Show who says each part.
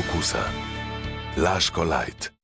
Speaker 1: pokusa. Láško Light.